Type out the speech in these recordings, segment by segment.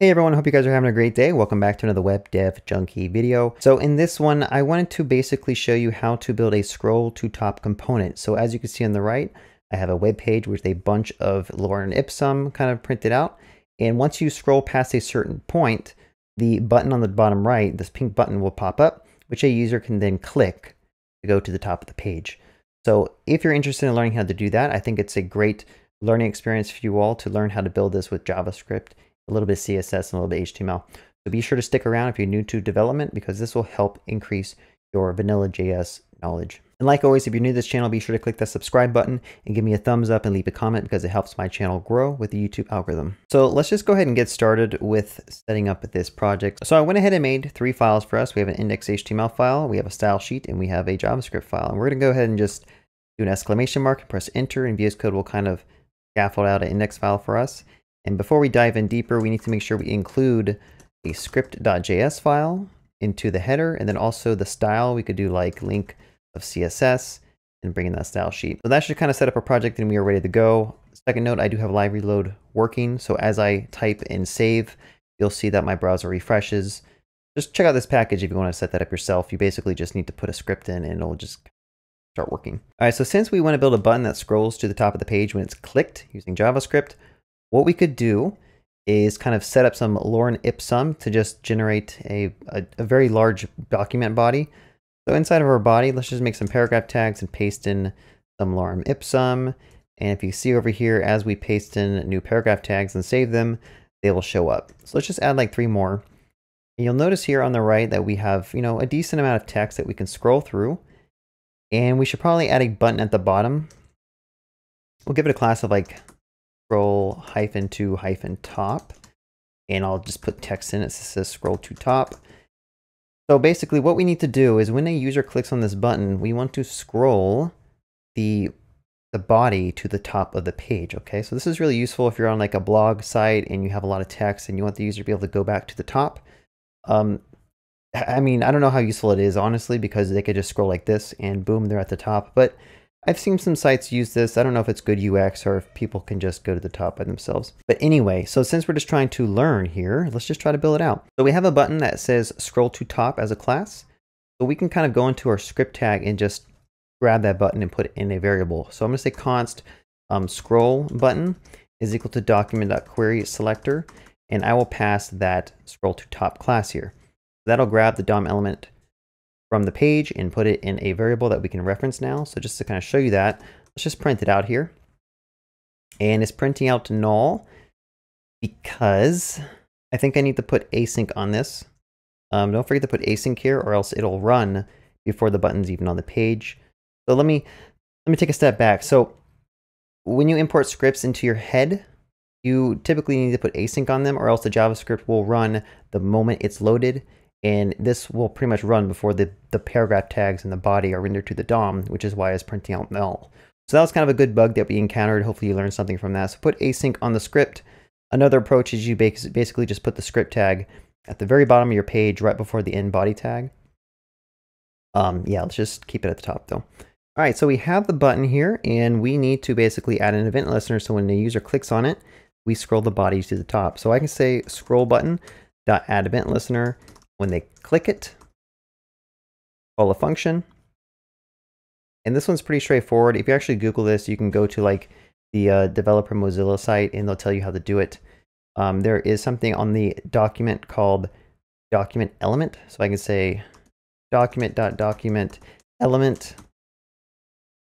Hey everyone, hope you guys are having a great day. Welcome back to another Web Dev Junkie video. So in this one, I wanted to basically show you how to build a scroll to top component. So as you can see on the right, I have a web page with a bunch of lorem ipsum kind of printed out. And once you scroll past a certain point, the button on the bottom right, this pink button will pop up, which a user can then click to go to the top of the page. So if you're interested in learning how to do that, I think it's a great learning experience for you all to learn how to build this with JavaScript a little bit CSS and a little bit HTML. So be sure to stick around if you're new to development because this will help increase your vanilla JS knowledge. And like always, if you're new to this channel, be sure to click that subscribe button and give me a thumbs up and leave a comment because it helps my channel grow with the YouTube algorithm. So let's just go ahead and get started with setting up this project. So I went ahead and made three files for us. We have an index.html file, we have a style sheet, and we have a JavaScript file. And we're going to go ahead and just do an exclamation mark and press enter, and VS Code will kind of scaffold out an index file for us. And before we dive in deeper, we need to make sure we include a script.js file into the header, and then also the style. We could do like link of CSS and bring in that style sheet. So that should kind of set up our project and we are ready to go. Second note, I do have live reload working. So as I type and save, you'll see that my browser refreshes. Just check out this package if you want to set that up yourself. You basically just need to put a script in and it'll just start working. All right, so since we want to build a button that scrolls to the top of the page when it's clicked using JavaScript, what we could do is kind of set up some lorem ipsum to just generate a, a, a, very large document body. So inside of our body, let's just make some paragraph tags and paste in some lorem ipsum. And if you see over here, as we paste in new paragraph tags and save them, they will show up. So let's just add like three more. And you'll notice here on the right that we have, you know, a decent amount of text that we can scroll through. And we should probably add a button at the bottom. We'll give it a class of like scroll hyphen to hyphen top. And I'll just put text in it. Says scroll to top. So basically what we need to do is when a user clicks on this button, we want to scroll the the body to the top of the page, okay? So this is really useful if you're on like a blog site and you have a lot of text and you want the user to be able to go back to the top. Um, I mean, I don't know how useful it is, honestly, because they could just scroll like this and boom, they're at the top. But I've seen some sites use this. I don't know if it's good UX or if people can just go to the top by themselves. But anyway, so since we're just trying to learn here, let's just try to build it out. So we have a button that says scroll to top as a class. So we can kind of go into our script tag and just grab that button and put it in a variable. So I'm going to say const um, scroll button is equal to document.query selector. And I will pass that scroll to top class here. That'll grab the DOM element from the page and put it in a variable that we can reference now. So just to kind of show you that, let's just print it out here. And it's printing out to null because I think I need to put async on this. Um, don't forget to put async here or else it'll run before the button's even on the page. So let me let me take a step back. So when you import scripts into your head, you typically need to put async on them or else the JavaScript will run the moment it's loaded and this will pretty much run before the, the paragraph tags in the body are rendered to the DOM, which is why it's printing out null. So that was kind of a good bug that we encountered. Hopefully you learned something from that. So put async on the script. Another approach is you basically just put the script tag at the very bottom of your page right before the end body tag. Um, yeah, let's just keep it at the top though. All right, so we have the button here and we need to basically add an event listener. So when the user clicks on it, we scroll the body to the top. So I can say scroll button dot add event listener when they click it, call a function. And this one's pretty straightforward. If you actually Google this, you can go to like the uh, developer Mozilla site and they'll tell you how to do it. Um, there is something on the document called document element. So I can say document.document document element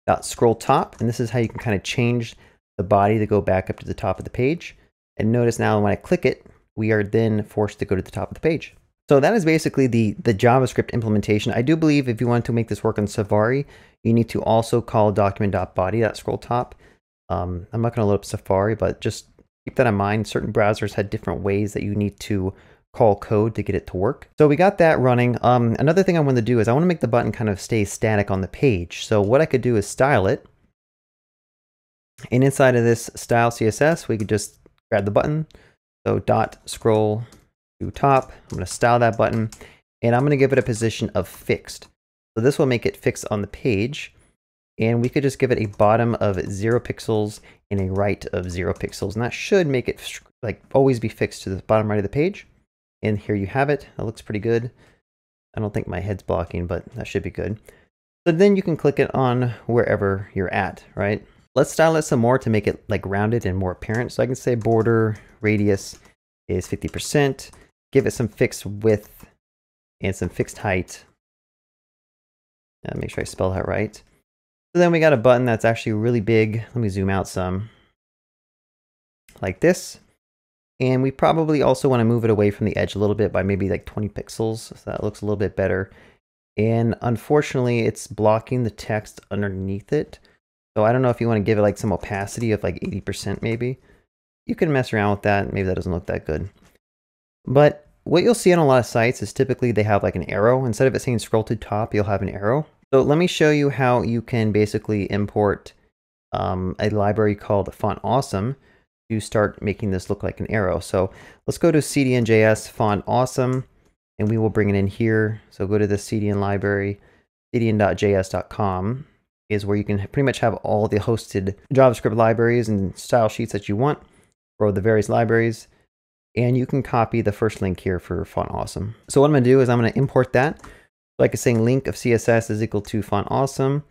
dot scroll top. And this is how you can kind of change the body to go back up to the top of the page. And notice now when I click it, we are then forced to go to the top of the page. So that is basically the, the JavaScript implementation. I do believe if you want to make this work on Safari, you need to also call document.body, that scroll top. Um, I'm not going to load up Safari, but just keep that in mind. Certain browsers had different ways that you need to call code to get it to work. So we got that running. Um, another thing I want to do is I want to make the button kind of stay static on the page. So what I could do is style it. And inside of this style CSS, we could just grab the button. So dot scroll to top. I'm going to style that button and I'm going to give it a position of fixed. So this will make it fixed on the page. And we could just give it a bottom of zero pixels and a right of zero pixels. And that should make it like always be fixed to the bottom right of the page. And here you have it. That looks pretty good. I don't think my head's blocking, but that should be good. So then you can click it on wherever you're at, right? Let's style it some more to make it like rounded and more apparent. So I can say border radius is 50%, give it some fixed width and some fixed height. Uh, make sure I spell that right. So then we got a button that's actually really big. Let me zoom out some. Like this. And we probably also want to move it away from the edge a little bit by maybe like 20 pixels. So that looks a little bit better. And unfortunately, it's blocking the text underneath it. So I don't know if you want to give it like some opacity of like 80% maybe. You can mess around with that. Maybe that doesn't look that good. But what you'll see on a lot of sites is typically they have like an arrow. Instead of it saying scroll to top, you'll have an arrow. So let me show you how you can basically import um, a library called Font Awesome to start making this look like an arrow. So let's go to CDN.js Font Awesome, and we will bring it in here. So go to the CDN library, cdnjs.com is where you can pretty much have all the hosted JavaScript libraries and style sheets that you want for the various libraries. And you can copy the first link here for Font Awesome. So what I'm to do is I'm to import that. Like it's saying link of CSS is equal to Font Awesome.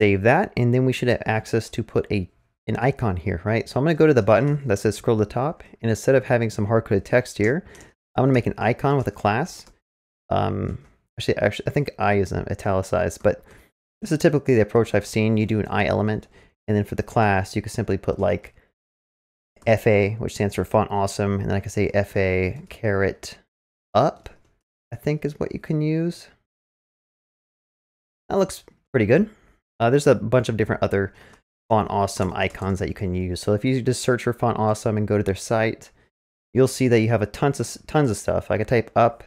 Save that, and then we should have access to put a an icon here, right? So I'm to go to the button that says scroll to the top, and instead of having some hard-coded text here, I'm to make an icon with a class. Um, actually, actually, I think I is italicized, but this is typically the approach I've seen. You do an I element, and then for the class, you can simply put like FA, which stands for font awesome, and then I can say FA caret up, I think is what you can use. That looks pretty good. Uh, there's a bunch of different other font awesome icons that you can use. So if you just search for font awesome and go to their site, you'll see that you have a tons of tons of stuff. I could type up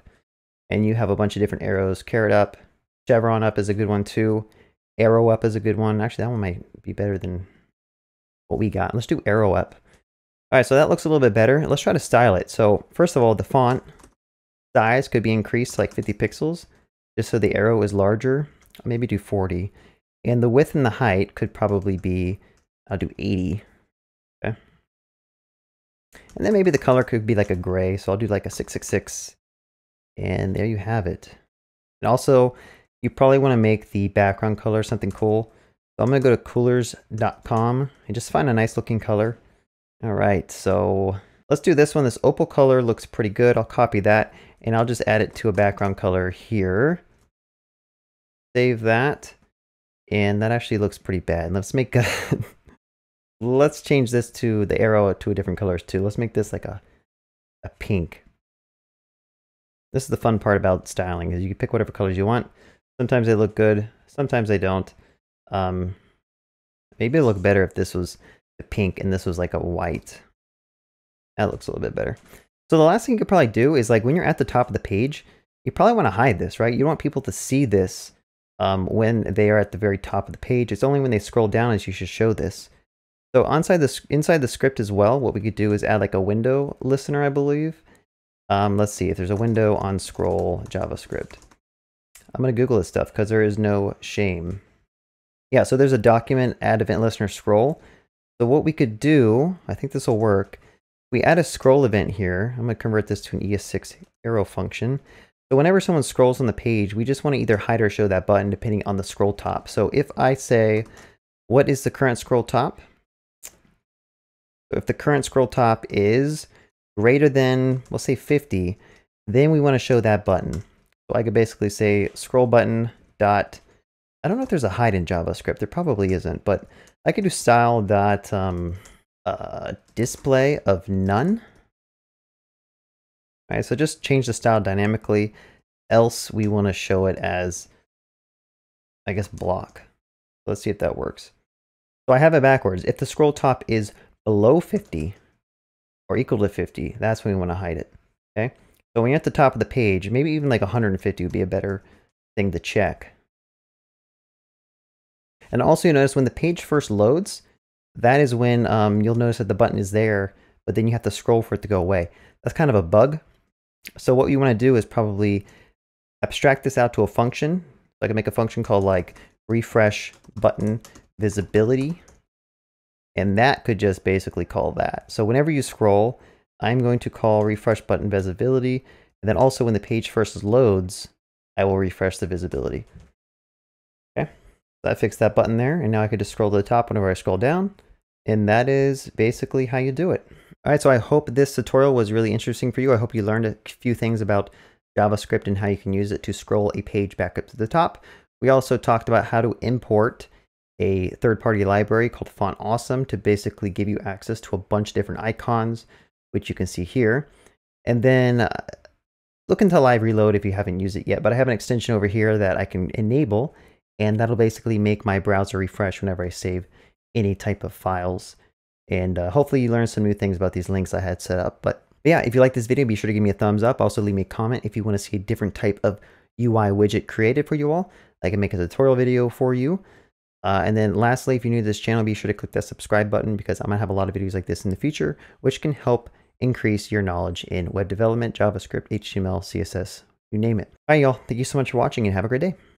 and you have a bunch of different arrows. Caret up, chevron up is a good one too. Arrow up is a good one. Actually, that one might be better than what we got. Let's do arrow up. All right, so that looks a little bit better. Let's try to style it. So first of all, the font size could be increased like 50 pixels, just so the arrow is larger. maybe do 40. And the width and the height could probably be, I'll do 80. Okay. And then maybe the color could be like a gray, so I'll do like a 666. And there you have it. And also, you probably want to make the background color something cool. So I'm going to go to coolers.com and just find a nice looking color. All right, so let's do this one. This opal color looks pretty good. I'll copy that and I'll just add it to a background color here. Save that. And that actually looks pretty bad. Let's make a let's change this to the arrow to a different colors too. Let's make this like a, a pink. This is the fun part about styling is you can pick whatever colors you want. Sometimes they look good, sometimes they don't. Um, maybe it look better if this was pink and this was like a white. That looks a little bit better. So the last thing you could probably do is like when you're at the top of the page, you probably want to hide this, right? You don't want people to see this um, when they are at the very top of the page. It's only when they scroll down as you should show this. So inside the, inside the script as well, what we could do is add like a window listener, I believe. Um, let's see if there's a window on scroll JavaScript. I'm going to Google this stuff because there is no shame. Yeah, so there's a document add event listener scroll. So what we could do, I think this will work, we add a scroll event here. I'm going to convert this to an ES6 arrow function. So whenever someone scrolls on the page, we just want to either hide or show that button depending on the scroll top. So if I say, what is the current scroll top? If the current scroll top is greater than, we'll say 50, then we want to show that button. So I could basically say scroll button dot, I don't know if there's a hide in JavaScript. There probably isn't, but I could do style dot um, uh, display of none. All right, so just change the style dynamically. Else we want to show it as, I guess, block. Let's see if that works. So I have it backwards. If the scroll top is below 50 or equal to 50, that's when we want to hide it. Okay. So when you're at the top of the page, maybe even like 150 would be a better thing to check. And also you notice when the page first loads, that is when um, you'll notice that the button is there, but then you have to scroll for it to go away. That's kind of a bug. So what you want to do is probably abstract this out to a function. So I can make a function called like refresh button visibility. And that could just basically call that. So whenever you scroll, I'm going to call refresh button visibility. And then also when the page first loads, I will refresh the visibility. I fixed that button there. And now I could just scroll to the top whenever I scroll down. And that is basically how you do it. All right, so I hope this tutorial was really interesting for you. I hope you learned a few things about JavaScript and how you can use it to scroll a page back up to the top. We also talked about how to import a third-party library called Font Awesome to basically give you access to a bunch of different icons, which you can see here. And then uh, look into Live Reload if you haven't used it yet, but I have an extension over here that I can enable, and that'll basically make my browser refresh whenever I save any type of files. And uh, hopefully you learned some new things about these links I had set up. But yeah, if you like this video, be sure to give me a thumbs up. Also leave me a comment if you want to see a different type of UI widget created for you all. I can make a tutorial video for you. Uh, and then lastly, if you're new to this channel, be sure to click that subscribe button because I'm going to have a lot of videos like this in the future, which can help increase your knowledge in web development, JavaScript, HTML, CSS, you name it. All right, y'all. Thank you so much for watching and have a great day.